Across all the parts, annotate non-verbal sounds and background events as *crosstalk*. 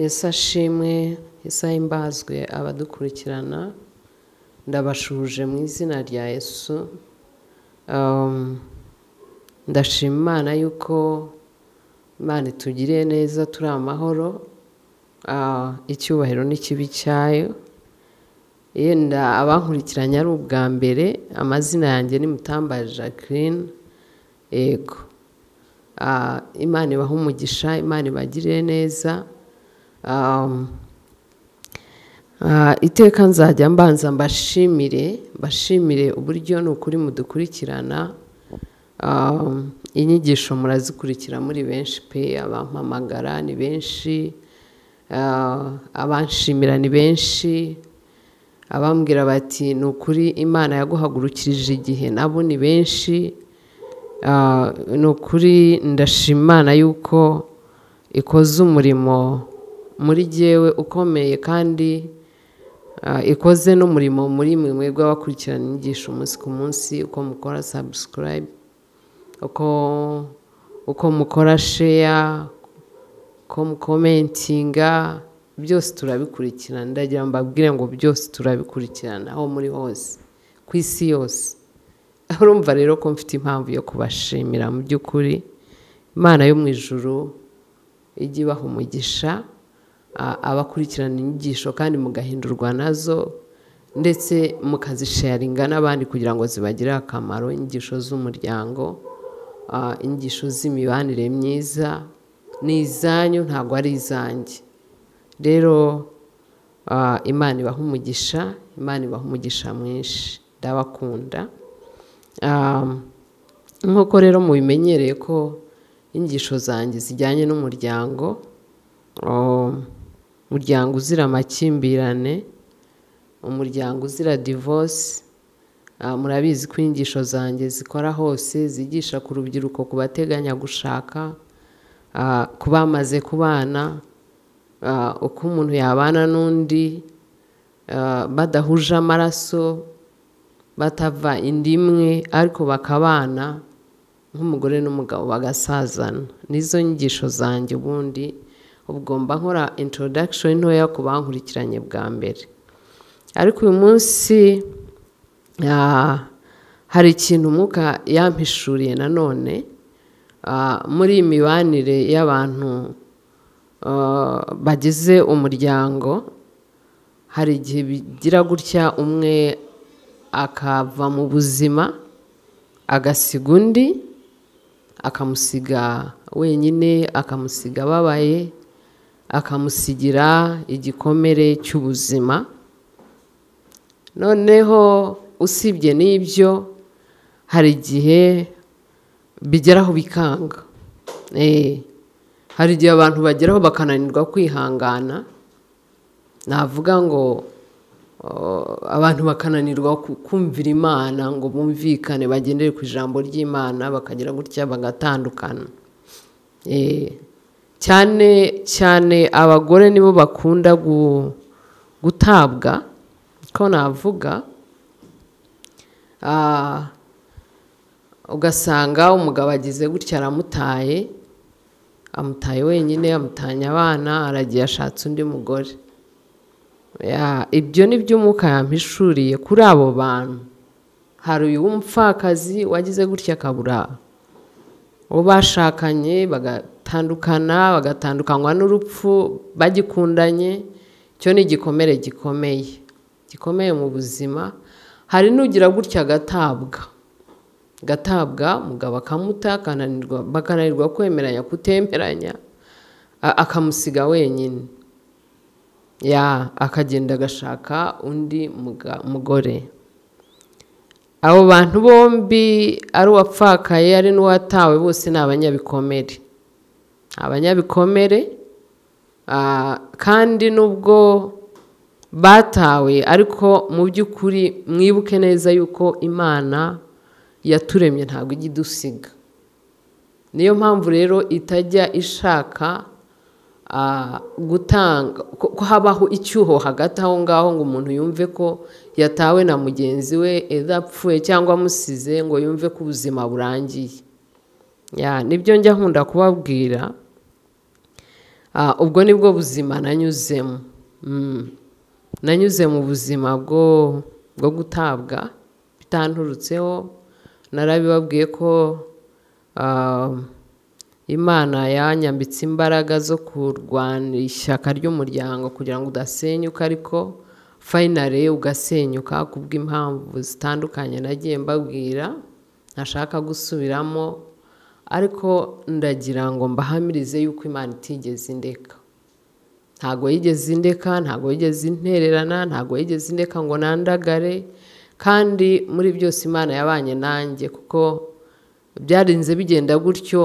yesu ashimwe yesu ahimbazwe abadukurikirana. Ndabashuje mu izina rya yesu. Um, ndashima imana yuko imana itugiriye neza turi amahoro. Ah, icyubahiro n'ikibi cyayo. Yenda abankurikiranye ari ubwa mbere amazina yanjye ni mutambaje jacqueline. Yego. Ah, imana ibaha umugisha imana ibagirire neza. Iteka nzajya mbanza mbashimire mbashimire uburyo ni ukuri mudukurikirana. Ah, inyigisho murazikurikira muri benshi pe abampamagara ni benshi Ah, abanshimira ni benshi. Abambwira bati ni ukuri imana yaguhagurukirije igihe nabo ni benshi. Ah, ni ukuri ndashima imana yuko ikoze umurimo muri jyewe ukomeye kandi ah, ikoze n'umurimo muri mwe mwebwe abakurikirana inyigisho umunsi ku munsi uko mukora subscribe uko uko mukora share uko mukomentinga byose turabikurikirana. Ndagira ngo mbabwire ngo byose turabikurikirana aho muri hose ku isi yose. Urumva rero ko mfite impamvu yo kubashimira mu by'ukuri. Imana yo mu ijuru ijya ibaha umugisha. Abakurikirana inyigisho kandi mugahindurwa na zo ndetse mukazisharinga n'abandi kugira ngo zibagirire akamaro inyigisho z'umuryango inyigisho z'imibanire myiza ni izanyu ntabwo ari izanjye. Rero imana ibaha umugisha imana ibaha umugisha mwinshi ndabakunda. Nk'uko rero mubimenyereye ko inyigisho zanjye zijyanye n'umuryango umuryango uzira amakimbirane umuryango uzira divorce Ah, murabizi ko inyigisho zanjye zikora hose zigisha ku rubyiruko ku bateganya gushaka ah, ku bamaze kubana ah, uko umuntu yabana n'undi ah, badahuje amaraso batava inda imwe ariko bakabana nk'umugore n'umugabo bagasazana. Nizo nyigisho zanjye ubundi. Ubwo mba nkora introduction ntoya ku bankurikiranye bwa mbere. Ariko uyu munsi ah, hari ikintu umwuka yampishuriye nanone ah, muri iyi mibanire y'abantu ah, bagize umuryango hari igihe bigira gutya umwe akava mu buzima agasiga undi akamusiga wenyine akamusiga ababaye akamusigira igikomere cy'ubuzima. Noneho usibye n'ibyo hari igihe bigeraho bikanga. Eh, hari igihe abantu bageraho bakananirwa kwihangana. Navuga ngo oh, abantu bakananirwa ku- kumvira imana ngo bumvikane bagendere ku ijambo ry'imana bakagira gutya bagatandukana. Eh, cyane cyane abagore nibo bakunda gu- gutabwa ko navuga Ah, ugasanga umugabo agize gutya aramutaye amutaye wenyine amutanye abana aragiye ashatse undi mugore. Ibyo ni byo umwuka kuri abo bantu. Hari uyu w'umupfakazi wagize gutya akabura uwo bashakanye bagatandukana bagatandukanywa n'urupfu bagikundanye cyo ni igikomere gikomeye. Gikomeye mu buzima hari n'ugira gutya agatabwa gatabwa umugabo akamuta akananirwa bakananirwa kwemeranya kutemeranya akamusiga wenyine. Ya akagenda agashaka undi mugore. Abo bantu bombi ari uwapfakaye ari n'uwatawe bose ni abanyabikomere. Abanyabikomere ah, kandi nubwo batawe ariko mu by'ukuri mwibuke neza yuko imana yaturemye ntabwo ijya idusiga. Niyo mpamvu rero itajya ishaka ah, gutanga ko habaho icyuho hagati aho ngaho ngo umuntu yumve ko yatawe na mugenzi we edapfuye cyangwa amusize ngo yumve ko ubuzima burangiye. Nibyo njya nkunda kubabwira. Ubwo ni bwo buzima nanyuzemo. Nanyuze mu buzima bwo gutabwa bitanturutseho narabibabwiye ko imana yanyambitse imbaraga zo kurwanya ishyaka ry'umuryango kugira ngo udasenyuka ariko fayinare ugasenyuka kubw'impamvu zitandukanye. Nagiye mbabwira ntashaka gusubiramo. Ariko ndagira ngo mbahamirize yuko imana itigeze indeka. Ntabwo yigeze indeka ntabwo yigeze intererana ntabwo yigeze indeka ngo nandagare. Kandi muri byose imana yabanye nanjye kuko byarinze bigenda gutyo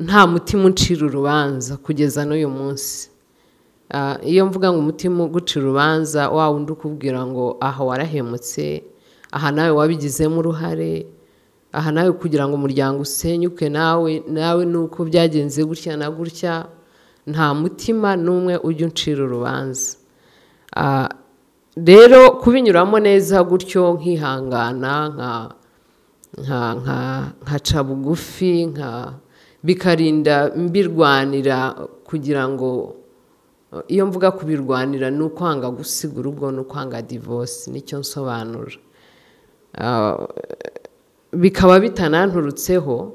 nta mutima uncira urubanza kugeza n'uyu munsi. Iyo mvuga ngo umutima uguca urubanza wa wundi ukubwira ngo aha warahemutse aha nawe wabigizemo uruhare aha nawe kugira ngo umuryango usenyuke nawe nawe ni uko byagenze gutya na gutya nta mutima n'umwe ujya uncira urubanza. Rero kubinyuramo neza gutyo nkihangana nkaca bugufi bikarinda mbirwanira kugira ngo iyo mvuga kubirwanira ni ukwanga gusiga urugo ni ukwanga divorce ni cyo nsobanura. Bikaba bitananturutseho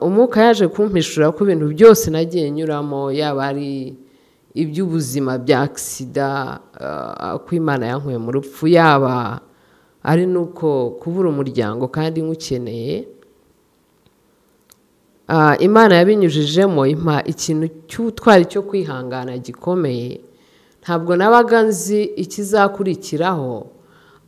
umwuka yaje kumpishura ko ibintu byose nagiye nyuramo yaba ari iby'ubuzima bya agisida ko imana yankuye mu rupfu yaba ari n'uko kubura umuryango kandi nywukeneye imana yabinyujijemo impa ikintu cy'ubutwari cyo kwihangana gikomeye. Ntabwo nabaga nzi ikizakurikiraho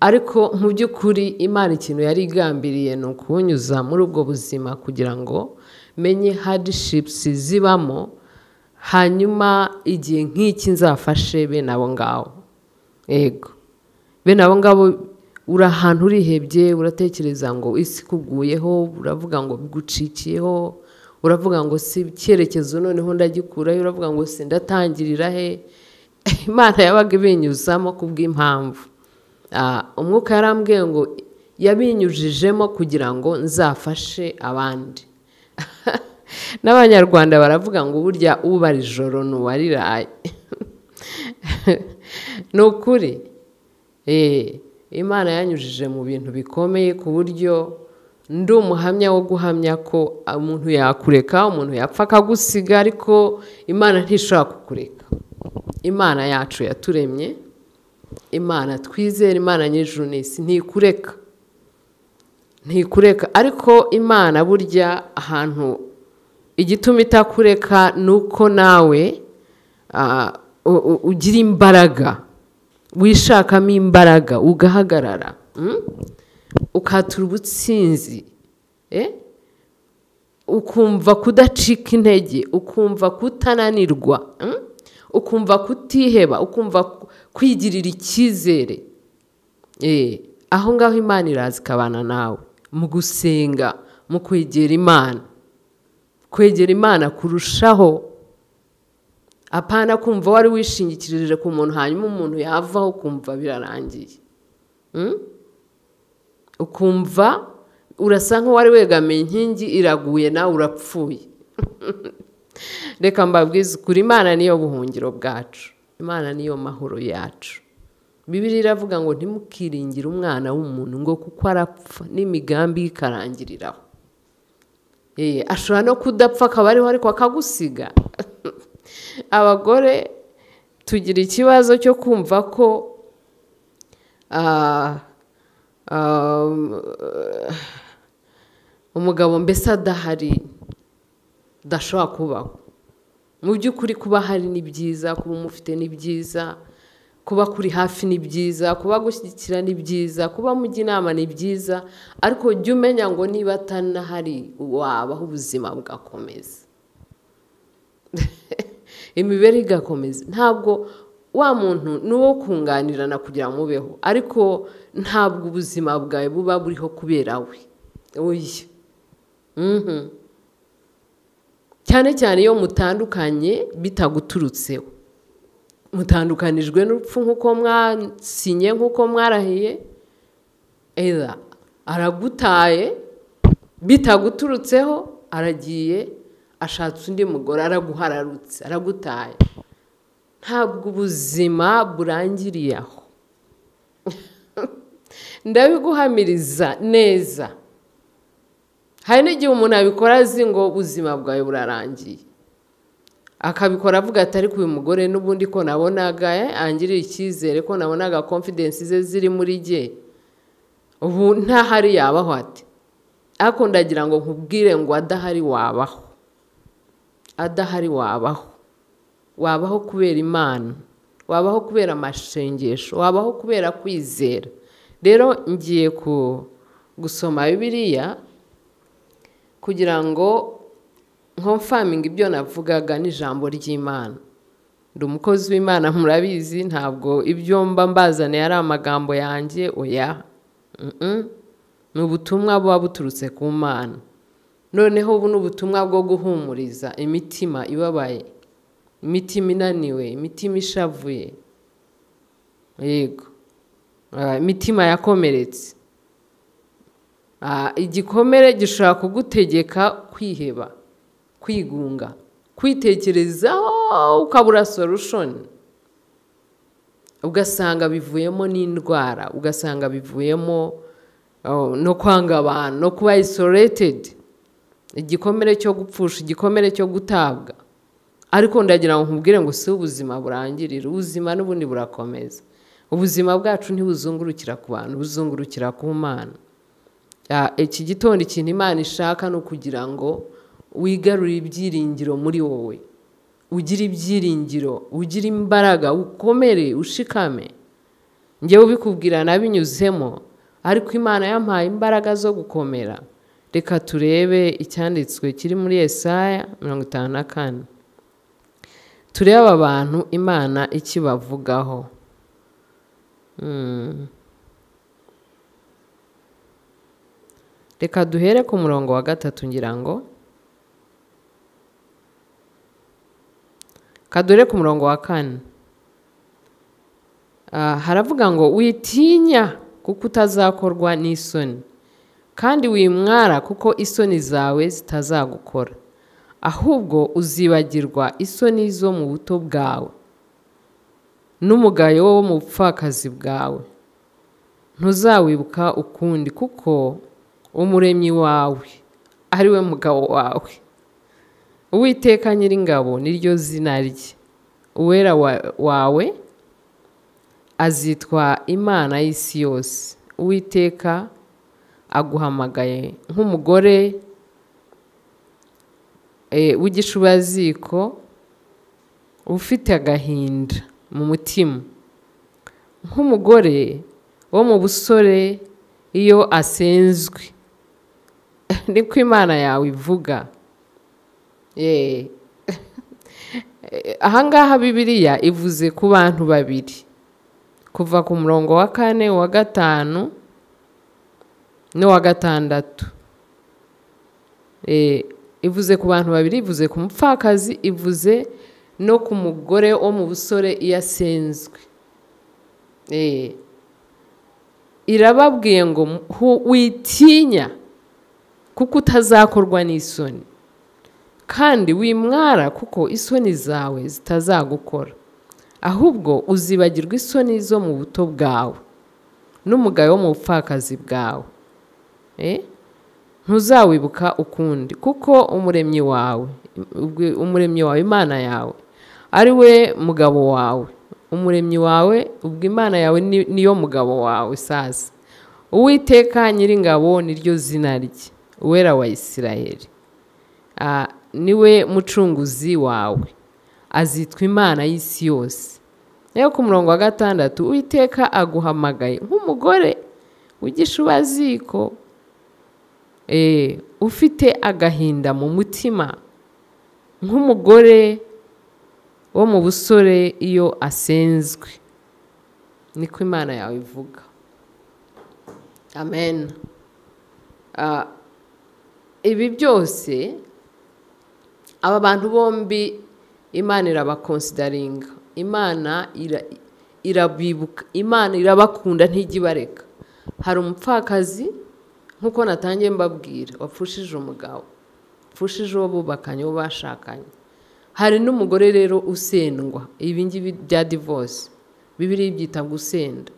ariko mu by'ukuri imana ikintu yari igambiriye ni ukuwunyuza muri ubwo buzima kugira ngo menye hadishipusi zibamo hanyuma igihe nk'iki nzafashe bene abo ngabo. Yego bene abo ngabo uri ahantu urihebye uratekereza ngo isi ikuguyeho uravuga ngo bigucikiyeho uravuga ngo si icyerekezo noneho ndagikuraho uravuga ngo si ndatangirira he? *laughs* Imana yabaga ibinyuzamo ku bw'impamvu umwuka yarambwiye ngo yabinyujijemo kugira ngo nzafashe abandi. *laughs* N'abanyarwanda baravuga ngo burya ubara ijoro ntuwariraye *laughs* ni ukuri imana yanyujije mu bintu bikomeye ku buryo ndi umuhamya wo guhamya ko umuntu yakureka umuntu yapfa akagusiga ariko imana ntishobora kukureka. Imana yacu yaturemye. Imana twizere imana nyijuru n'isi. Ntikureka. Ntikureka. Ariko imana burya ahantu igituma itakureka ni uko nawe ugira imbaraga. Wishakamo imbaraga ugahagarara ukatura ubutsinzi ukumva kudacika intege ukumva kutananirwa ukumva kutiheba ukumva kwigirira icyizere. Aho ngaho imana iraza ikabana nawe mu gusenga mu kwegera imana. Kwegera imana kurushaho. Apana kumva wari wishingikirije ku muntu hanyuma umuntu yavaho ukumva birarangiye. Ukumva urasa nk'uwari wegamiye inkingi iraguye nawe urapfuye. *laughs* reka mbabwize ukuri imana niyo buhungiro bwacu. Imana niyo mahoro yacu. Bibiri iravuga ngo ntimukiringire umwana w'umuntu ngo kuko arapfa n'imigambi ikarangiriraho. Ashobora no kudapfa akaba ariho ariko akagusiga. *laughs* Abagore tugira ikibazo cyo kumva ko umugabo mbese adahari? Udashobora kubaho mu by'ukuri kuba ahari ni byiza kuba umufite ni byiza kuba kuri hafi ni byiza kuba gushyigikira ni byiza kuba mujya inama ni byiza ariko jya umenya ngo niba atanahari wabaho ubuzima bugakomeza. *laughs* Imibereho igakomeza. Ntabwo wa muntu ni uwo kunganirana kugira ngo mubeho ariko ntabwo ubuzima bwawe buba buriho kubera we. Cyane cyane iyo mutandukanye bitaguturutseho mutandukanijwe n'urupfu nk'uko mwasinye nk'uko mwarahiye aragutaye bitaguturutseho aragiye ashatse undi mugore araguhararutse aragutaye. Ntabwo ubuzima burangiriye aho. *laughs* Ndabiguhamiriza neza. Hari n'igihe umuntu abikora azi ngo ubuzima bwawe burarangiye. Akabikora avuga ati ariko uyu mugore n'ubundi ko nabonaga angirira icyizere ko nabonaga confidence ze ziri muri jye. Ubu ntahari yabaho ati ariko ndagira ngo nkubwire ngo adahari wabaho. Adahari wabaho. Wabaho kubera imana. Wabaho kubera amashengesho wabaho kubera kwizera. Rero ngiye gusoma bibiliya kugira ngo nkomfaminga ibyo navugaga n'ijambo ry'imana. Ndi umukozi w'imana murabizi ntabwo ibyo mba mbazaniye ari amagambo yanjye oya ni ubutumwa buba buturutse ku mana. Noneho ubu ni ubutumwa bwo guhumuriza imitima ibabaye imitima inaniwe imitima ishavuye. Yego. Imitima yakomeretse. Igikomere gishobora kugutegeka kwiheba kwigunga kwitekerezaho ukabura sorushoni ugasanga bivuyemo n'indwara ugasanga bivuyemo no kwanga abantu no kuba isoretedi igikomere cyo gupfusha igikomere cyo gutabwa. Ariko ndagira ngo nkubwire ngo si ubuzima burangirira ubuzima n'ubundi burakomeza. Ubuzima bwacu ntibuzungurukira ku bantu buzungurukira ku mana. Iki gitondo ikintu imana ishaka ni ukugira ngo wigarurire ibyiringiro muri wowe. Ugire ibyiringiro ugire imbaraga ukomere ushikame. Ngewe ubikubwira nabinyuzemo ariko imana yampaye imbaraga zo gukomera. Reka turebe icyanditswe kiri muri Yesaya mirongo itanu na kane. Turebe aba bantu imana ikibavugaho reka duhere ku murongo wa gatatu ngira ngo kadore ku murongo wa kane. Haravuga ngo witinya kuko utazakorwa n'isoni kandi wimwara kuko isoni zawe zitazagukora ahubwo uzibagirwa isoni zo mu buto bwawe n'umugayo wo mu bupfakazi bwawe. Ntuzawibuka ukundi kuko umuremyi wawe ari we mugabo wawe. Uwiteka nyiringabo niryo zina rye. Uwera wawe azitwa imana y'isi yose. Uwiteka aguhamagaye nk'umugore w'igishubaziko ufite agahinda mu mutima. Nk'umugore wo mu busore iyo asenzwe. *laughs* niko imana yawe ivuga *laughs* ahangaha bibiriya ivuze ku bantu babiri. Kuva ku murongo wa kane wa gatanu n'uwa gatandatu. Ivuze ku bantu babiri ivuze ku mupfakazi ivuze no ku mugore wo mu busore iyo asenzwe irababwiye ngo witinya kuko utazakorwa n'isoni. Kandi wimwara kuko isoni zawe zitazagukora. Ahubwo uzibagirwa isoni zo mu buto bwawe n'umugayo wo mu bupfakazi bwawe. Ntuzawibuka ukundi kuko umuremyi wawe umuremyi wawe imana yawe ari we mugabo wawe. Umuremyi wawe ubwo imana yawe niyo mugabo wawe sasa uwiteka nyiringabo niryo zina rye. Uwera wa isirayeli. Niwe mucunguzi wawe. Azitwa imana y'isi yose. Rero ku murongo wa gatandatu uwiteka aguhamagaye. Nk'umugore w'igishubaziko ufite agahinda mu mutima. Nk'umugore wo mu busore iyo asenzwe. Niko imana yawe ivuga. Amen. Ibi byose aba bantu bombi imana irabakonsidaringa imana irabibuka imana irabakunda ntijya ibareka hari umupfakazi nk'uko natangiye mbabwira wapfushije umugabo bapfushije uwo bubakanye uwo bashakanye. Hari n'umugore rero usendwa ibi ngibi bya divorce. Bibiri byita gusenda.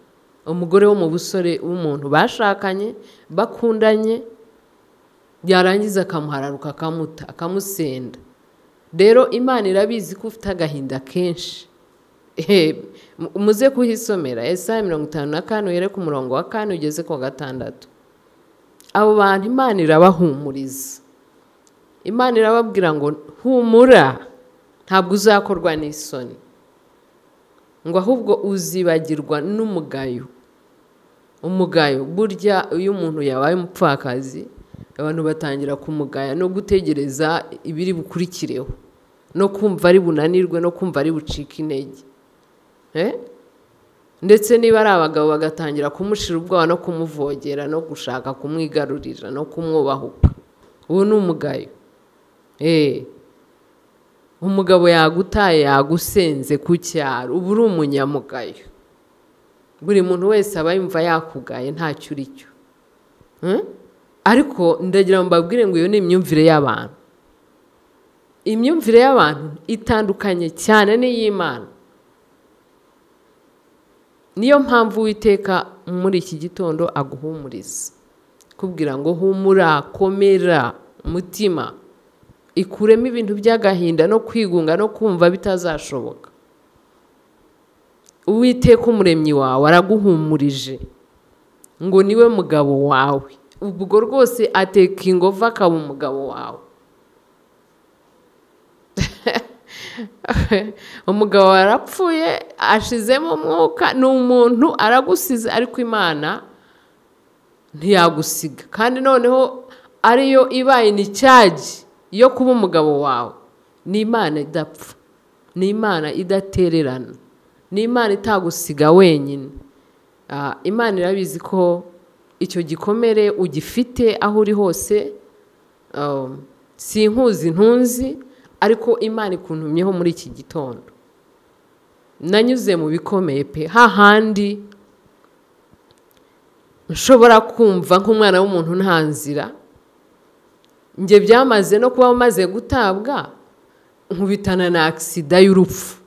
Umugore wo mu busore w'umuntu bashakanye bakundanye yarangiza akamuhararuka akamuta akamusenda. Rero imana irabizi ko ufite agahinda kenshi. Muze kuhisomera esaya mirongo itanu na kane uhere ku murongo wa kane ugeze ku wa gatandatu. Abo bantu imana irabahumuriza. Imana irababwira ngo humura ntabwo uzakorwa n'isoni. Ngo ahubwo uzibagirwa n'umugayo. Umugayo burya iyo umuntu yabaye umupfakazi abantu batangira kumugaya no gutegereza ibiri bukurikireho no kumva ari bunanirwe no kumva ari bucike intege ndetse niba ari abagabo bagatangira kumushira ubwoba no kumuvogera no gushaka kumwigarurira no kumwubahuka. Ubu ni umugayo. Umugabo yagutaye yagusenze ku cyaro. Ubu uri umunyamugayo buri muntu wese aba yumva yakugaye ntacyo uri cyo. Ariko ndagira ngo mbabwire ngo iyo ni imyumvire y'abantu. Imyumvire y'abantu itandukanye cyane n'iy'imana. Niyo mpamvu witeka muri iki gitondo aguhumuriza. Kubwira ngo humura komera umutima ikuremo ibintu by'agahinda no kwigunga no kumva bitazashoboka. Uwiteka umuremyi wawe araguhumurije. Ngo ni we mugabo wawe. Ubwo rwose ateka ingovu akaba umugabo wawe. *laughs* Umugabo warapfuye ashizemo umwuka ni umuntu aragusize ariko imana ntiyagusiga. Kandi noneho ariyo ibaye ni cyagi yo kuba umugabo wawe. Ni imana idapfa ni imana idatererana ni imana itagusiga wenyine. Imana irabizi ko icyo gikomere ugifite aho uri hose si inkuzi ntunzi ariko imana ikuntumyeho muri iki gitondo. Nanyuze mu bikomeye pe. Hahandi nshobora kumva nk'umwana w'umuntu nta nzira. Njye byamaze no kuba umaze gutabwa nkubitana na agisida y'urupfu.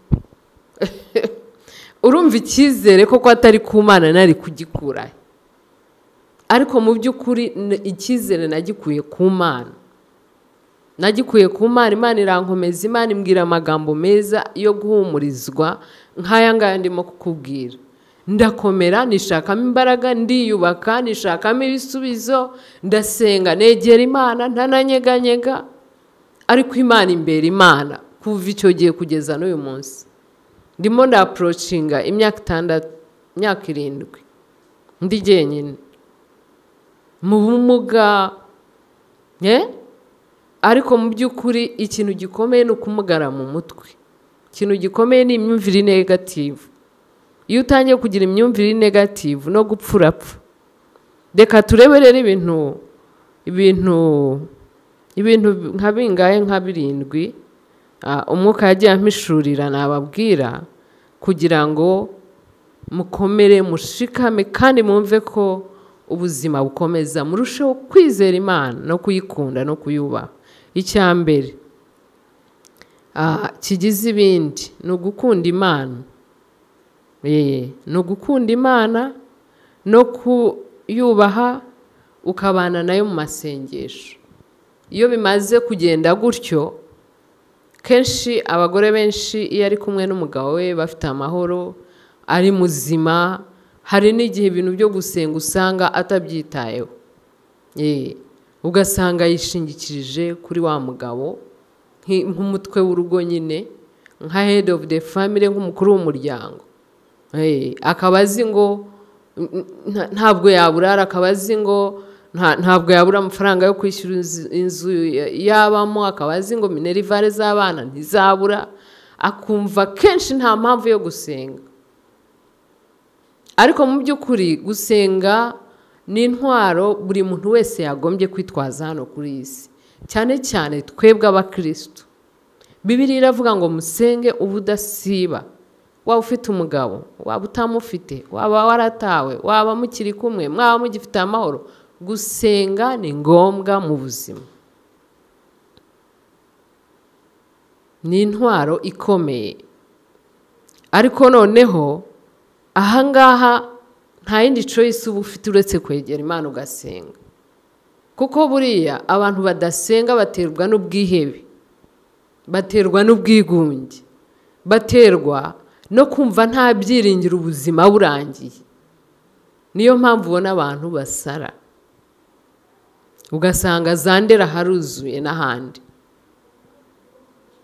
*laughs* Urumva icyizere koko atari ku mana nari kugikura ariko mu by'ukuri icyizere nagikuye ku mana. Nagikuye ku mana imana irankomeza imana imbwira amagambo meza yo guhumurizwa nk'aya ngaya ndimo kukubwira. Ndakomera nishakamo imbaraga ndiyubaka nishakamo ibisubizo ndasenga negera imana ntananyeganyega. Ariko imana imbere imana kuva icyo gihe kugeza n'uyu munsi. Ndimo ndaporocinga imyaka itandatu imyaka irindwi. Ndi jyenyine. Mu bumuga ariko mu by'ukuri ikintu gikomeye ni ukumugara mu mutwe. Ikintu gikomeye ni imyumvire negativu. Iyo utangiye kugira imyumvire negativu no gupfa urapfa. Reka turebe rero ibintu ibintu ibintu nka bingahe nka birindwi umwuka yagiye ampishurira nababwira kugira ngo mukomere mushikame kandi mwumve ko ubuzima bukomeza murusheho kwizera imana no kuyikunda no kuyubaha. Icya mbere kigize ibindi ni ugukunda imana. Ni ugukunda imana no kuyubaha ukabana na yo mu masengesho. Iyo bimaze kugenda gutyo kenshi abagore benshi iyo ari kumwe n'umugabo we bafite amahoro ari muzima hari n'igihe ibintu byo gusenga usanga atabyitayeho. Ugasanga yishingikirije kuri wa mugabo nk'umutwe w'urugo nyine nka head of the family nk'umukuru w'umuryango. Akaba azi ngo ntabwo yaburara akaba azi ngo ntabwo yabura amafaranga yo kwishyura inzu yabamo akaba azi ngo minerivare z'abana ntizabura. Akumva kenshi nta mpamvu yo gusenga. Ariko mu by'ukuri gusenga ni intwaro buri muntu wese yagombye kwitwaza hano kuri iyi si cyane cyane twebwe abakirisitu bibiri iravuga ngo musenge uba udasiba waba ufite umugabo waba utamufite waba waratawe waba mukiri kumwe mwaba mugifite amahoro gusenga ni ngombwa mu buzima. Ni intwaro ikomeye. Ariko noneho ahangaha nta yindi choice uba ufite uretse kwegera imana ugasenga. Kuko buriya abantu badasenga baterwa n'ubwihebe baterwa n'ubwigunge baterwa no kumva nta byiringiro ubuzima burangiye. Niyo mpamvu ubona abantu basara. Ugasanga zandera haruzuye n'ahandi.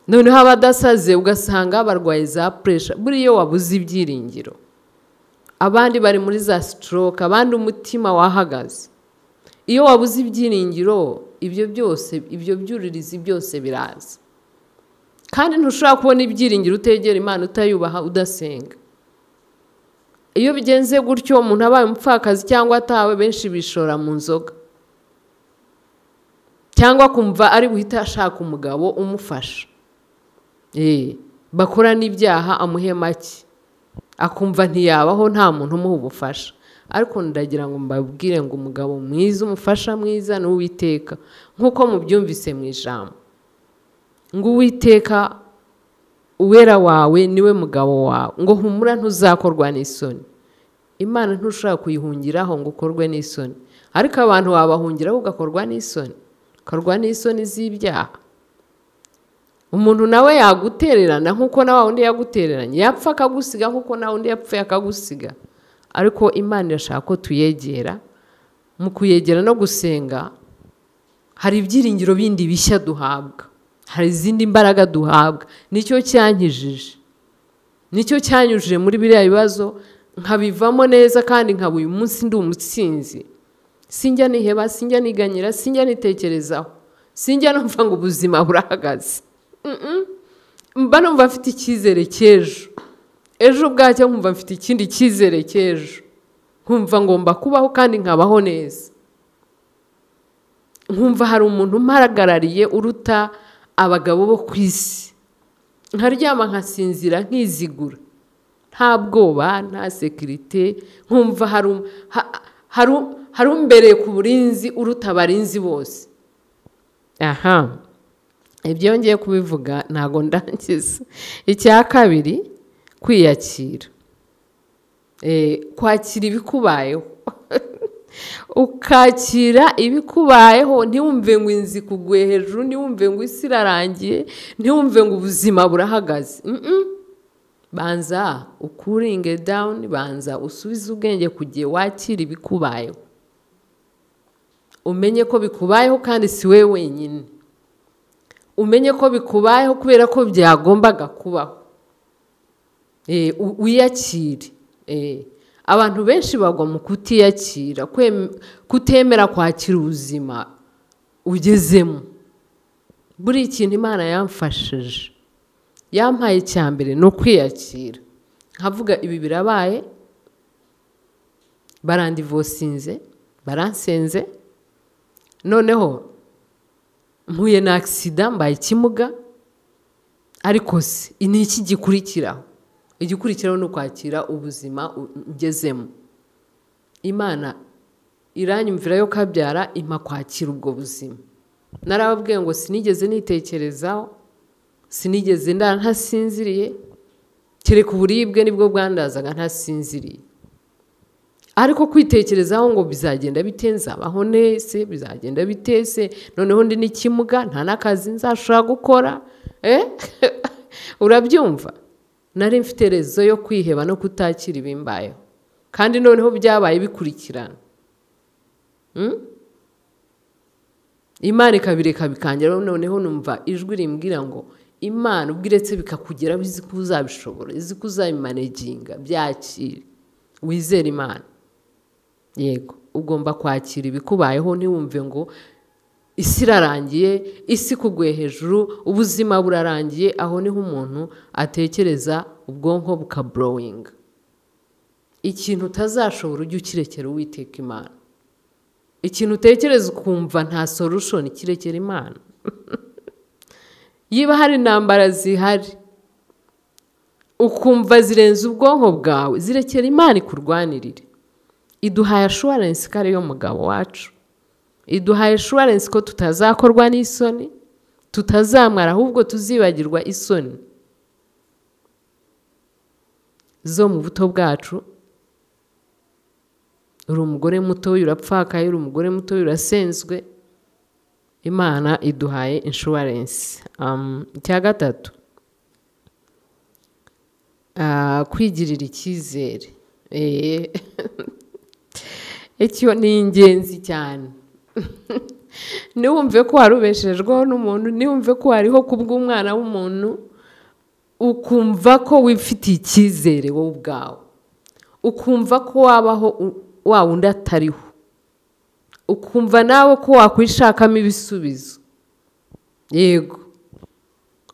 Noneho abadasaze ugasanga barwaye za puresha buriya wabuze ibyiringiro. Abandi bari muri za sitoroke abandi umutima wahagaze. Iyo wabuze ibyiringiro ibyo byose ibyo byuririzi byose biraza. Kandi ntushobora kubona ibyiringiro utegera imana utayubaha udasenga. Iyo bigenze gutyo umuntu abaye umupfakazi cyangwa atawe benshi bishora mu nzoga. Cyangwa kumva ari buhite ashaka umugabo umufasha. Bakora n'ibyaha amuhe make. Akumva ntiyabaho nta muntu umuha ubufasha. Ariko ndagira ngo mbabwire ngo umugabo mwiza umufasha mwiza ni uwiteka. Nk'uko mubyumvise mu ijambo. Ngo uwiteka uwera wawe ni we mugabo wawe. Ngo humura ntuzakorwa n'isoni. Imana ntushobora kuyihungiraho ngo ukorwe n'isoni. Ariko abantu wabahungiraho ugakorwa n'isoni. Ukorwa n'isoni z'ibyaha. Umuntu nawe yagutererana nk'uko na undi yagutereranye. Yapfa akagusiga nk'uko na undi yapfuye akagusiga. Ariko imana irashaka ko tuyegera. Mu kuyegera no gusenga hari ibyiringiro bindi bishya duhabwa. Hari izindi mbaraga duhabwa. Nicyo cyankijije ni cyo cyanyujije muri biriya bibazo nkabivamo neza kandi nkaba uyu munsi ndi umutsinzi. Sinjya niheba sinjya niganyira sinjya nitekerezaho. Sinjya numva ngo ubuzima burahagaze. Mba numva mfite icyizere cy'ejo. Ejo bwacyo nkumva mfite ikindi cyizere cy'ejo. Nkumva ngomba kubaho kandi nkabaho neza. Nkumva hari umuntu umpagarariye uruta abagabo bo ku isi. Nkaryama nkasinzira nkizigura. Nta bwoba nta sekirite nkumva hari umbereye ku burinzi uruta abarinzi bose. Aha. Ibyo ngiye kubivuga ntabwo ndangiza. Icya kabiri kwiyakira. Kwakira ibikubayeho. *laughs* Ukakira ibikubayeho ntiwumve ngo inzu ikuguye hejuru ntiwumve ngo isi irarangiye ntiwumve ngo ubuzima burahagaze. Banza ukuringe dawuni banza usubize ubwenge ku gihe wakira ibikubayeho. Umenye ko bikubayeho kandi si we wenyine. Umenye ko bikubayeho kubera ko byagombaga kubaho. Wiyakire abantu benshi bagwa mu kutiyakira kutemera kwakira ubuzima ugezemo. Buri ikintu imana yamfashije yampaye icya mbere ni ukwiyakira. Nkavuga ibi birabaye barandivosinze baransenze noneho mpuye na agisida mbaye ikimuga ariko se ni iki gikurikiraho igikurikiraho ni ukwakira ubuzima ugezemo imana iranyumvira yo kabyara impa kwakira ubwo buzima. Narababwiye ngo sinigeze nitekerezaho sinigeze ntasinziriye kereka uburibwe ni bwo bwandazaga ntasinziriye. Ariko kwitekerezaho ngo bizagenda bitenze abaho nese? Bizagenda bitese noneho ndi n'ikimuga nta n'akazi nzashobora gukora? *laughs* Urabyumva? Nari mfite rezo yo kwiheba no kutakira ibimbayeho. Kandi noneho byabaye bikurikirana. Imana ikabireka bikangeraho noneho numva ijwi rimbwira ngo imana ubwo iretse bikakugeraho izi ko uzabishobora izi ko byakire. Wizere imana. Yego. Ugomba kwakira ibikubayeho ntiwumve ngo isi irarangiye isi ikuguye hejuru ubuzima burarangiye aho ni ho umuntu atekereza ubwonko bukaborowinga ikintu utazashobora ujye ukirekera uwiteka imana. Ikintu utekereza ukumva nta sorushoni kirekera imana. *laughs* Yiba hari intambara zihari ukumva zirenze ubwonko bwawe zirekera imana ikurwanirire. Iduhaye ashuwarensi ko ariyo mugabo wacu. Iduhaye ashuwarensi ko tutazakorwa n'isoni tutazamwara ahubwo tuzibagirwa isoni zo mu buto bwacu. Uri umugore mutoya urapfakaye uri umugore mutoya urasenzwe. Imana iduhaye inshuwarensi icya gatatu kwigirira icyizere. *laughs* icyo ni ingenzi cyane. *laughs* Ntiwumve ko warubeshejweho n'umuntu ntiwumve ko wariho kubw'umwana w'umuntu ukumva ko wifitiye icyizere wowe ubwawe. Ukumva ko wabaho wa wundi atariho. Ukumva nawe ko wakwishakamo ibisubizo. Yego.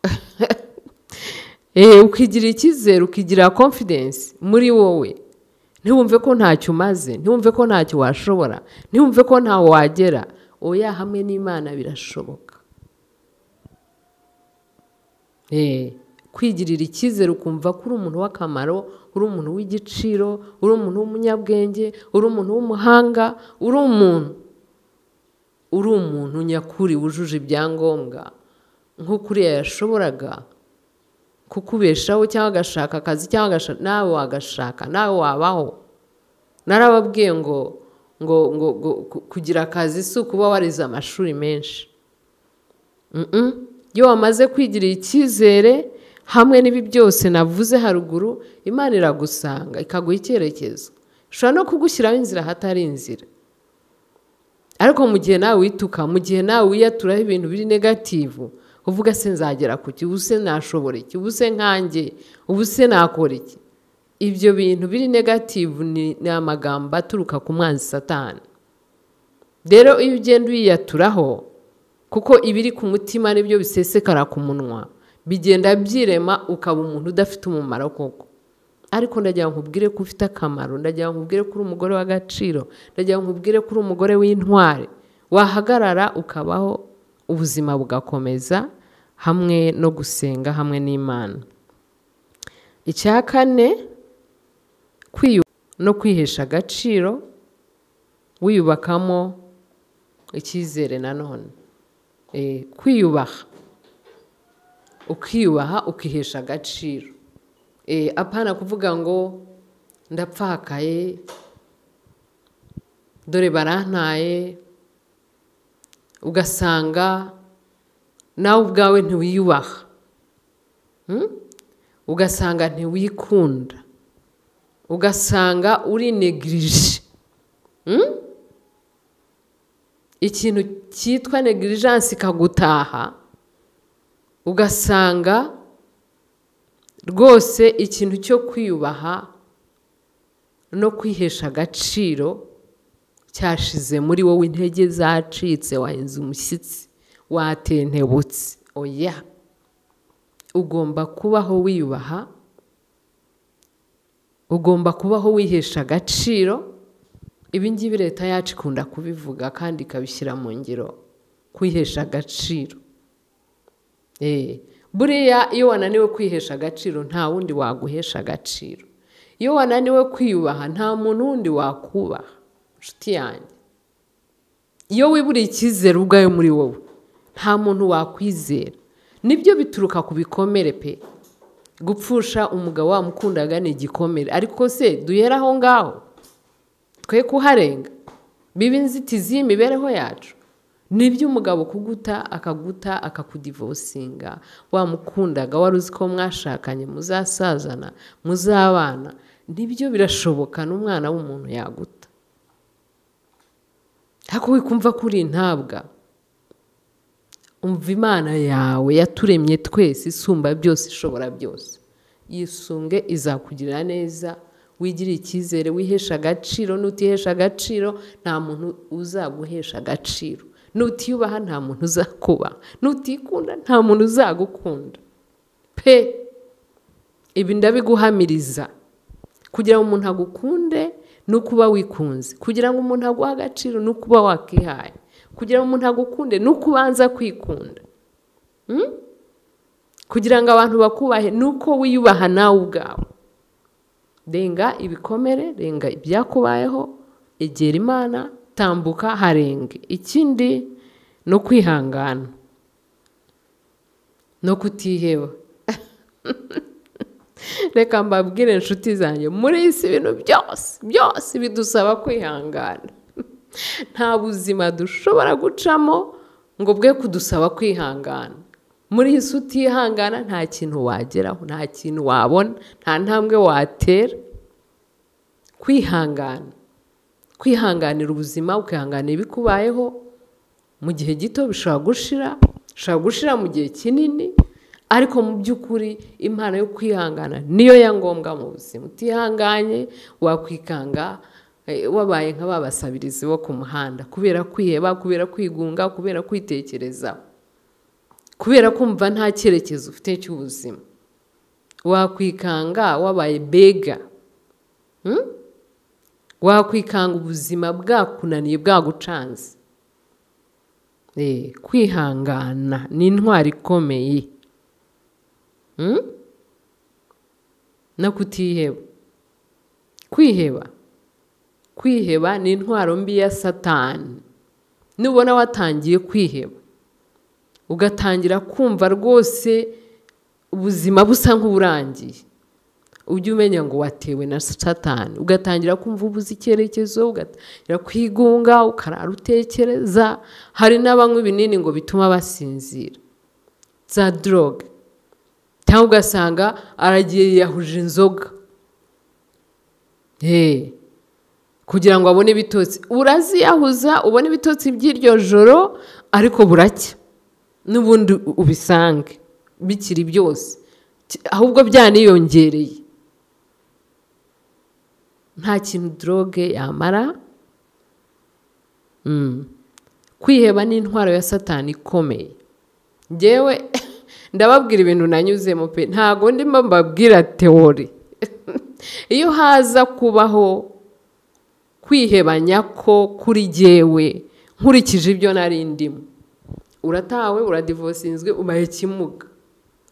*laughs* Ukigirira icyizere ukigirira confidence muri wowe. Ntiwumve ko ntacyo umaze ntiwumve ko ntacyo washobora ntiwumve ko ntawe wagera. Oya hamwe n'imana birashoboka. Kwigirira icyizere ukumva ko uri umuntu w'akamaro uri umuntu w'igiciro uri umuntu w'umunyabwenge uri umuntu w'umuhanga uri umuntu uri umuntu nyakuri wujuje ibyangombwa. Nk'uko uriya yashoboraga kukubeshaho cyangwa agashaka akazi cyangwa nawe wagashaka nawe wabaho. Narababwiye ngo ngo ngo kugira akazi si ukuba warize amashuri menshi. Iyo wamaze kwigirira icyizere hamwe n'ibi byose navuze haruguru imana iragusanga ikaguha icyerekezo. Ishobora no kugushyiraho inzira ahatari inzira. Ariko mu gihe nawe wituka mu gihe nawe wiyaturaho ibintu biri negativu uvuga se nzagera ku ki? Ubu se nashobora iki? Ubu se nkange ubu se nakora iki? Ibyo bintu biri negativu ni amagambo aturuka ku mwanzi satani. Rero iyo ugenda uyiyaturaho kuko ibiri ku mutima ni byo bisesekara ku munwa bigenda byirema ukaba umuntu udafite umumaro koko. Ariko ndagira ngo nkubwire ko ufite akamaro ndagira ngo nkubwire ko uri umugore w'agaciro ndagira ngo nkubwire ko uri umugore w'intwari. Wahagarara ukabaho ubuzima bugakomeza hamwe no gusenga hamwe n'imana. Icya kane no kwihesha agaciro wiyubakamo icyizere nanone. Kwiyubaha. Ukiyubaha ukihesha agaciro. Apana kuvuga ngo ndapfakaye dore barantaye ugasanga nawe ubwawe ntiwiyubaha ugasanga ntiwikunda ugasanga urinegirije. Ikintu cyitwa negirijansi ikagutaha ugasanga rwose ikintu cyo kwiyubaha no kwihesha agaciro cyashize muri wowe intege zacitse wahinze umushyitsi watentebutse. Oya! Ugomba kubaho wiyubaha ugomba kubaho wihesha agaciro. Ibi ngibi leta yacu ikunda kubivuga kandi ikabishyira mu ngiro kwihesha agaciro. Buriya iyo wananiwe kwihesha agaciro nta wundi waguhesha agaciro. Iyo wananiwe kwiyubaha nta muntu wundi wakubaha. Inshuti yanjye iyo wiburiye icyizere ubwawe muri wowe nta muntu wakwizera. Nibyo bituruka ku bikomere pe. Gupfusha umugabo wamukundaga ni igikomere. Ariko se duhere aho ngaho? Twe kuharenga. Biba inzitizi y'imibereho yacu. Nibyo umugabo kuguta akaguta akakudivosinga wamukundaga wari uzi ko mwashakanye muzasazana muzabana. Nibyo birashoboka n'umwana w'umuntu yaguta. Ariko wikumva ko uri intabwa umva imana yawe yaturemye twese isumba byose ishobora byose. Yisunge izakugirira neza wigirire icyizere wihesha agaciro n'utihesha agaciro nta muntu uzaguhesha agaciro. Nutiyubaha nta muntu uzakubaha nutikunda nta muntu uzagukunda. Pe! Ibi ndabiguhamiriza. Kugira ngo umuntu agukunde ni ukuba wikunze. Kugira ngo umuntu aguhe agaciro ni ukuba wakihaye kugira ngo umuntu agukunde ni uko ubanza kwikunda kugira ngo abantu bakubahe ni uko wiyubaha nawe ubwawe. Renga ibikomere renga ibyakubayeho egera imana tambuka harenge. Ikindi ni ukwihangana no kutiheba. *laughs* reka mbabwire inshuti zanjye muri iyi si ibintu byose byose bidusaba kwihangana. *laughs* Nta buzima dushobora gucamo ngo bwe kudusaba kwihangana. Muri iyi si utihangana nta kintu wageraho nta kintu wabona nta ntambwe watera. Kwihangana kwihanganira ubuzima ukihanganira ibikubayeho mu gihe gito bishobora gushira bishobora gushira mu gihe kinini. Ariko mu by'ukuri impano yo kwihangana niyo ya ngombwa mu buzima. Utihanganye wakwikanga wabaye nka ba basabirizi bo ku muhanda. Kubera kwiheba kubera kwigunga kubera kwitekereza kubera kumva nta cyerekezo ufite cy'ubuzima. Wakwikanga wabaye bega wakwikanga ubuzima bwakunaniye bwagucanze. Kwihangana ni intwari ikomeye. No kutiheba kwiheba kwiheba ni intwaro mbi ya satani nubona watangiye kwiheba ugatangira kumva rwose ubuzima busa nk'uburangiye. Ujye umenya ngo watewe na satani ugatangira kumva ubuze icyerekezo ugatangira kwigunga ukarara utekereza. Hari n'abanywa ibinini ngo bituma basinzira. Za doroge cyangwa ugasanga aragiye yiyahuje inzoga. Kugira ngo abone ibitotsi. Uraziyahuza ubone ibitotsi by'iryo joro ariko buracya. N'ubundi ubisange. Bikiri byose. Ahubwo byaniyongereye. Nta kintu doroge yamara. Kwiheba ni intwaro ya satani ikomeye. Ngewe *laughs* ndababwira ibintu nanyuzemo pe ntabwo ndimo mbabwira teori *laughs* iyo haza kubaho kwihebanya ko kuri jyewe nkurikije ibyo nari ndimo uratawe uradivosinzwe ubaye kimuga.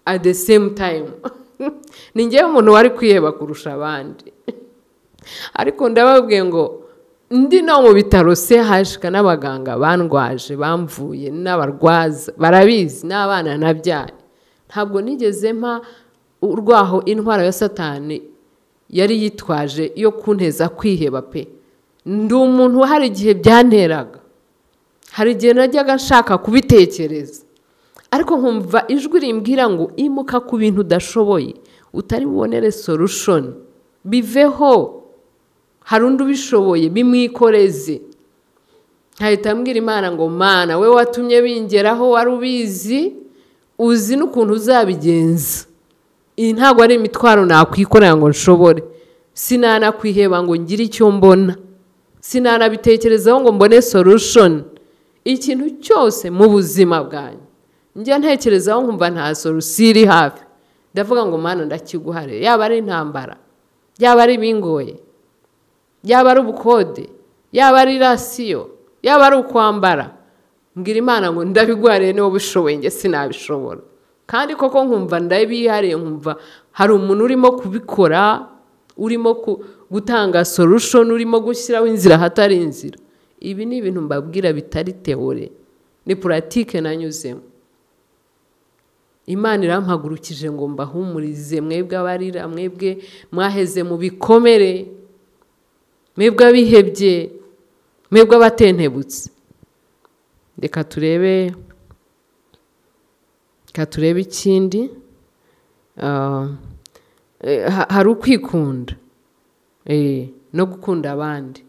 At the same time *laughs* ni ngewe umuntu wari kwiheba kurusha abandi. *laughs* Ariko ndababwiye ngo ndi no mu bitaro sehashika n'abaganga bandwaje bamvuye n'abarwaza barabizi n'abana nabyaye ntabwo nigeze mpa urwaho intwaro ya satani yari yitwaje yo kunteza kwiheba pe. Ndi umuntu hari igihe byanteraga. Hari igihe najyaga nshaka kubitekereza. Ariko nkumva ijwi rimbwira ngo imuka ku bintu udashoboye utari bubonere solushoni biveho. Hari undi ubishoboye bimwikoreze. Nkahita mbwira imana ngo mana we watumye bingeraho wari ubizi. Uzi n'ukuntu uzabigenza. Iyi ntabwo ari imitwaro nakwikorera ngo nshobore. Sinanakwiheba ngo ngire icyo mbona. Sinanabitekerezaho ngo mbone solushoni ikintu cyose mu buzima bwanyu. Njya ntekerezaho nkumva nta solusiyo iri hafi. Ndavuga ngo mana ndakiguhare yaba ari intambara yaba ari ibingoye yaba ari ubukode yaba ari rasiyo yaba ari ukwambara. Mbwira imana ngo ndabiguhariye niba ubishoboye njye sinabishobora. Kandi koko nkumva ndabihariye nkumva hari umuntu urimo kubikora urimo gutanga solushoni urimo gushyiraho inzira ahatari inzira. Ibi ni ibintu mbabwira bitari teore ni puratike nanyuzemo. Imana irampagurukije ngo mbahumurize mwebwe abarira mwebwe mwaheze mu bikomere mwebwe abihebye mwebwe abatentebutse. Reka turebe reka turebe ikindi hari ukwikunda no gukunda abandi.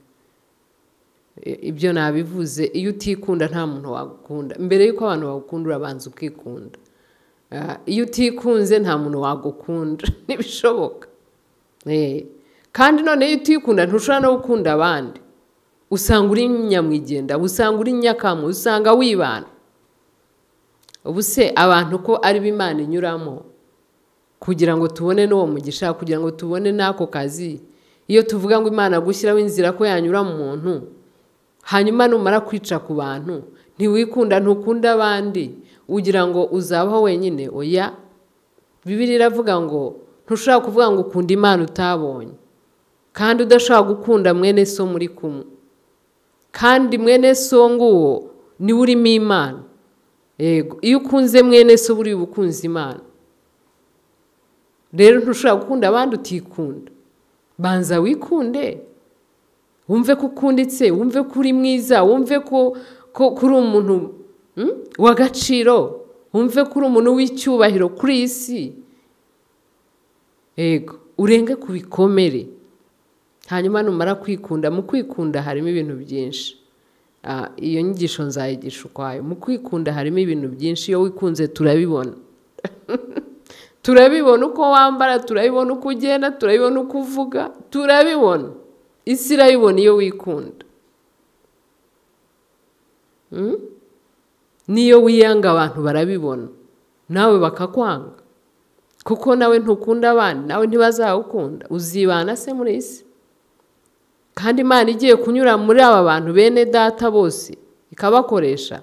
Ibyo nabivuze iyo utikunda nta muntu wagukunda. Mbere y'uko abantu bagukunda urabanza ukikunda. Iyo utikunze nta muntu wagukunda. *laughs* Ntibishoboka. Kandi none iyo utikunda ntushobora no gukunda abandi. Usanga uri nyamwigenda usanga uri nyakamu usanga wibana. Ubu se abantu ko ari Imana inyuramo? Kugira ngo tubone n'uwo mugisha kugira ngo tubone n'ako kazi? Iyo tuvuga ngo imana gushyiraho inzira ko yanyura mu muntu hanyuma numara kwica ku bantu ntiwikunda ntukunda abandi ugira ngo uzabaho wenyine oya. Bibiri iravuga ngo ntushobora kuvuga ngo ukunda imana utabonye. Kandi udashobora gukunda mwene so muri kumwe. Kandi mwene so nguwo ni we urimo imana. Yego iyo ukunze mwene se uba uri ukunze imana. Rero ntushobora gukunda abandi utikunda. Banza wikunde. Wumve ko ukunditse wumve ko uri mwiza wumve ko uri umuntu w'agaciro wumve ko uri umuntu w'icyubahiro kuri iyi si yego urenge ku bikomere hanyuma numara kwikunda mu kwikunda harimo ibintu byinshi. Iyo nyigisho nzayigisha ukwayo. Mu kwikunda harimo ibintu byinshi iyo wikunze turabibona. *laughs* Turabibona uko wambara turabibona uko ugenda turabibona uko uvuga turabibona. Isi irabibona iyo wikunda. N'iyo wiyanga abantu barabibona. Nawe bakakwanga. Kuko nawe ntukunda abandi nawe ntibazawukunda. Uzibana se muri isi? Kandi imana igiye kunyura muri aba bantu bene data bose ikabakoresha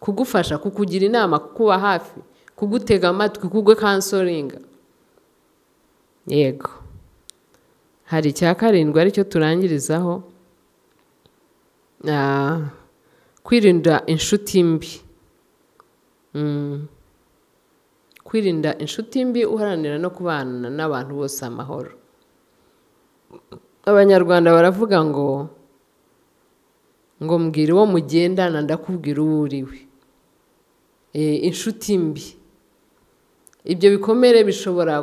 kugufasha kukugira inama kukuba hafi kugutega amatwi kansoringa yego. Hari icya karindwi ari cyo turangirizaho. Kwirinda inshuti mbi. Kwirinda inshuti mbi uharanira no kubana n'abantu bose amahoro. Abanyarwanda baravuga ngo ngo mbwira uwo mugendana ndakubwira uwo uriwe. Inshuti mbi. Ibyo bikomere bishobora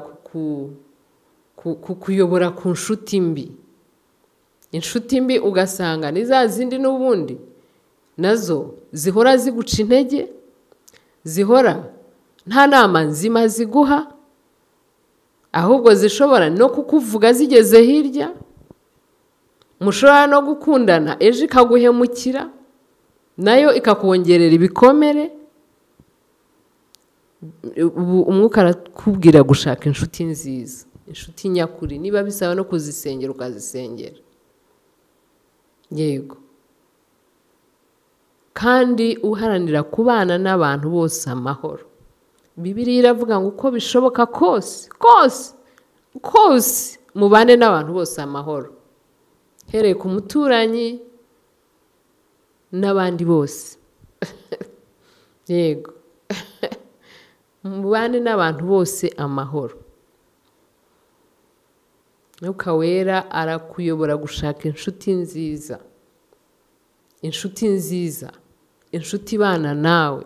kukuyobora ku nshuti mbi. Inshuti mbi ugasanga ni za zindi n'ubundi. Nazo zihora ziguca intege zihora nta nama nzima ziguha ahubwo zishobora no kukuvuga zigeze hirya mushobora no gukundana ejo ikaguhemukira na yo ikakongerera ibikomere. Ubu umwuka arakubwira gushaka inshuti nziza inshuti nyakuri. Niba bisaba no kuzisengera ukazisengera. Yego. Kandi uharanira kubana n'abantu bose amahoro. Bibiriya iravuga ngo uko bishoboka kose kose kose mubane n'abantu bose amahoro. Hereye ku muturanyi n'abandi bose. *laughs* Yego. *laughs* Mubane n'abantu bose amahoro. Mwuka wera arakuyobora gushaka inshuti nziza. Inshuti nziza. Inshuti ibana nawe.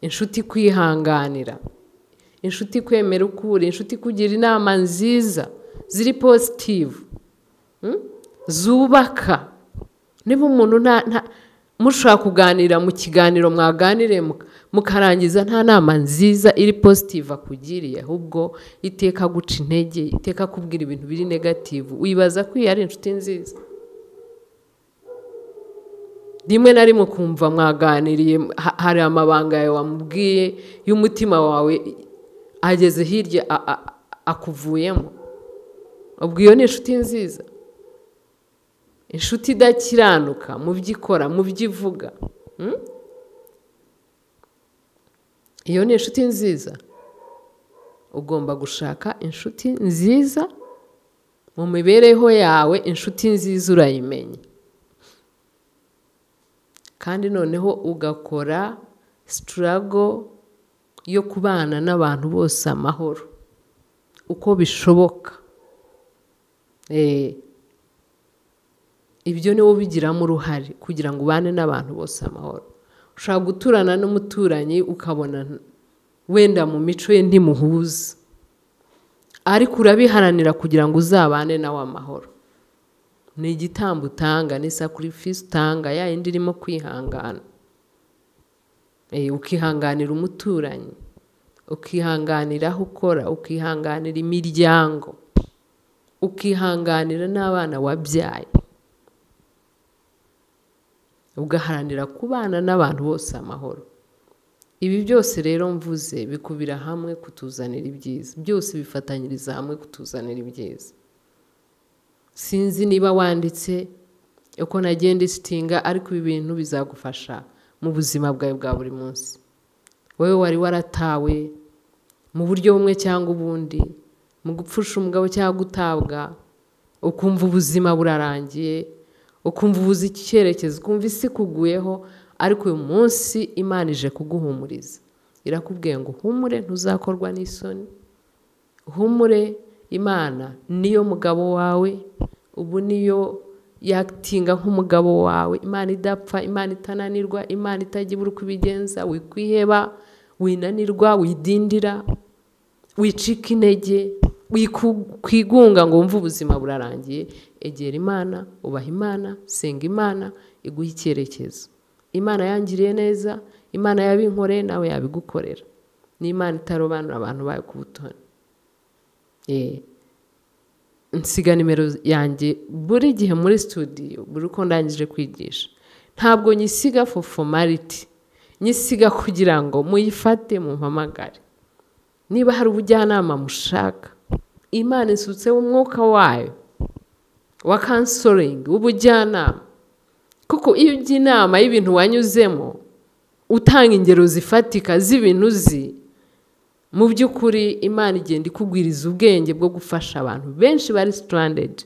Inshuti kwihanganira. Inshuti kwemera ukuri. Inshuti kugira inama nziza. Ziri positivu zubaka. Niba umuntu nta mushobora kuganira mu kiganiro mwaganire mukarangiza nta nama nziza iri positivu akugiriye ahubwo iteka guca intege iteka kubwira ibintu biri negativu wibaza ko iyi ari inshuti nziza. Rimwe na rimwe ukumva mwaganiriye hari amabanga yawe wamubwiye y'umutima wawe ageze hirya akuvuyemo. Ubwo iyo ni inshuti nziza. Inshuti idakiranuka mu byo ikora mu byo ivuga iyo ni inshuti nziza. Ugomba gushaka inshuti nziza mu mibereho yawe inshuti nziza urayimenya kandi noneho ugakora sitarago yo kubana n'abantu bose amahoro. Uko bishoboka. Ibyo niwo ubigiramo uruhare kugira ngo ubane n'abantu bose amahoro. Ushobora guturana n'umuturanyi ukabona wenda mu mico ye ntimuhuza. Ariko urabiharanira kugira ngo uzabane nawe amahoro. Ni igitambo utanga ni sakurifisi utanga ya yindi irimo kwihangana. Ukihanganira umuturanyi ukihanganira aho ukora ukihanganira imiryango ukihanganira n'abana wabyaye. Ugaharanira kubana n'abantu bose amahoro. Ibi byose rero mvuze bikubira hamwe kutuzanira ibyiza. Byose bifatanyiriza hamwe kutuzanira ibyiza. Sinzi niba wanditse uko nagenda isitinga ariko ibi bintu bizagufasha mu buzima bwawe bwa buri munsi. Wowe wari waratawe mu buryo bumwe cyangwa ubundi mu gupfusha umugabo cyangwa gutabwa ukumva ubuzima burarangiye ukumva ubuze icyerekezo ukumva isi kuguyeho ariko uyu munsi imana ije kuguhumuriza. Irakubwiye ngo humure ntuzakorwa n'isoni. Humure imana niyo mugabo wawe ubu niyo yatinga nk'umugabo wawe. Imana idapfa imana itananirwa imana itajya ibura uko ibigenza wikwiheba winanirwa widindira wicika intege. Wikwigunga ngo wumve ubuzima burarangiye. Egera imana ubaha imana senga imana iguha icyerekezo. Imana yangiriye neza imana yabinkoreye nawe yabigukorera. Ni imana itarobanura abantu bayo ku butoni. Nsiga nimero yanjye. Buri gihe muri studio buri uko ndangije kwigisha. Ntabwo nyisiga for formality. Nyisiga kugira ngo muyifate mumpamagare. Niba hari ubujyanama mushaka imana isutseho umwuka wayo wa kansoringi w'ubujyanama kuko iyo ujya inama y'ibintu wanyuzemo utanga ingero zifatika z'ibintu uzi mu by'ukuri imana igenda ikugwiriza ubwenge bwo gufasha abantu benshi bari sitarandedi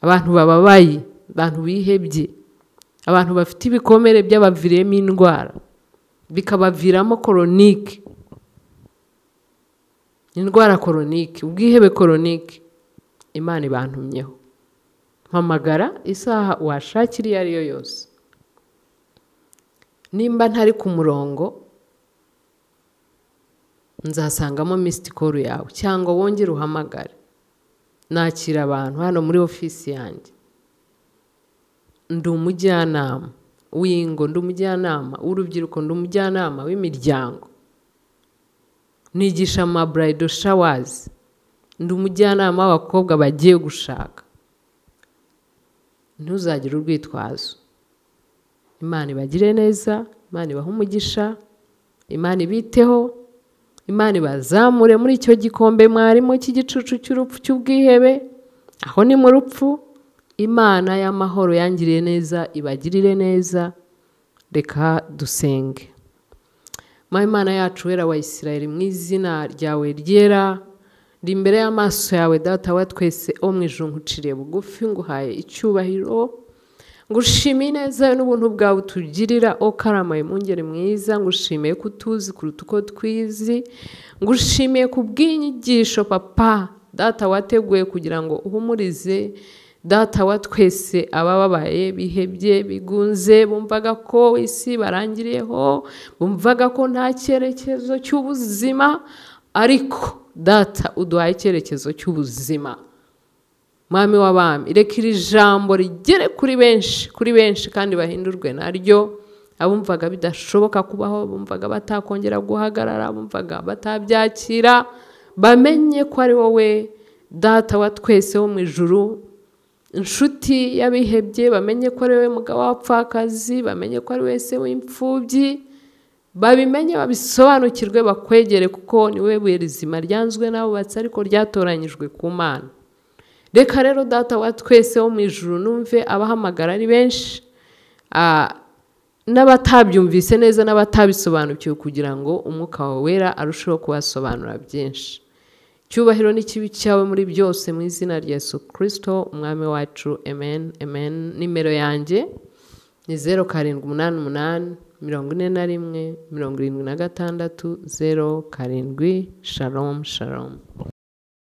abantu bababaye abantu bihebye abantu bafite ibikomere by'abaviriyemo indwara bikabaviramo koronike indwara koronike ubwihebe koronike imana ibantumyeho mpamagara isaha washakira iyo ari yo yose. Nimba ntari ku murongo nzasangamo misiti yawe cyangwa wongere uhamagare. Nakira abantu hano muri ofisi yanjye. Ndi umujyanama w'ingo ndi umujyanama w'urubyiruko ndi umujyanama w'imiryango. Nigisha amaburayido shawazi ndi umujyanama w'abakobwa bagiye gushaka. Ntuzagire urwitwazo. Imana ibagire neza imana ibahe umugisha imana ibiteho imana ibazamure muri icyo gikombe mwarimo cy'igicucu cy'urupfu cy'ubwihebe. Aho ni mu rupfu. Imana y'amahoro yangiriye neza ibagirire neza. Reka dusenge. Imana yacu wera wa Isirayeli mu izina ryawe ryera ndi imbere y'amaso yawe data wa twese wo mu ijoro nkuciriye bugufi nguhaye icyubahiro ngushimiye neza n'ubuntu bwawe utugirira o karamaye mungere mwiza ngushimiye ko utuzi kuruta uko twizi ngushimiye ku bw'inyigisho papa data wateguye kugira ngo uhumurize data wa twese abababaye bihebye bigunze bumvaga ko isi barangiriyeho bumvaga ko nta cyerekezo cy'ubuzima ariko data uduhaye icyerekezo cy'ubuzima. Mwami w'abami reka iri jambo rigere kuri benshi kuri benshi kandi bahindurwe naryo. Abumvaga bidashoboka kubaho bumvaga batakongera guhagarara bumvaga batabyakira bamenye ko ari wowe data wa twese wo mu ijuru inshuti y'abihebye bamenye ko ari wowe mugabo w'abapfakazi bamenye ko ari wese w'imfubyi babimenye babisobanukirwe bakwegere kuko ni we buye rizima ryanzwe n'abubatsi ariko ryatoranyijwe ku mana. Reka rero data wa twese wo mu ijuru numve abahamagara ari benshi n'abatabyumvise neza n'abatabisobanukiwe kugira ngo umwuka wawe wera arusheho kubasobanura byinshi. Icyubahiro n'ikibi cyawe muri byose mu izina rya Yesu kirisito umwami wacu. Amen amen. Nimero yanjye ni zeru karindwi umunani umunani mirongo ine na rimwe mirongo irindwi na gatandatu zeru karindwi. Shalomu shalomu